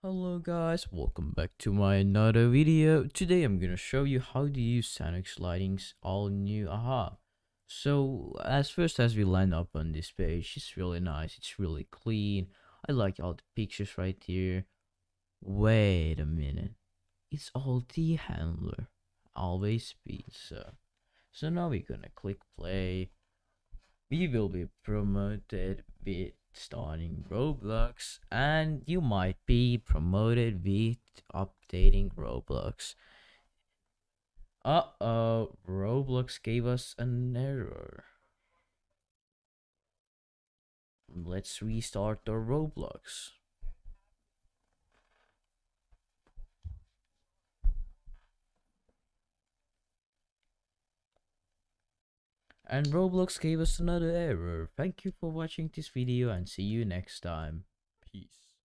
Hello guys, welcome back to my another video. Today I'm gonna show you how to use Sanox Lighting's all new AHA. So as first as we land up on this page, it's really nice, it's really clean. I like all the pictures right here. Wait a minute, it's all the handler, always been so. So now we're gonna click play. We will be promoted with starting Roblox and you might be promoted with updating Roblox. Uh-oh, Roblox gave us an error. Let's restart the Roblox. And Roblox gave us another error. Thank you for watching this video and see you next time. Peace.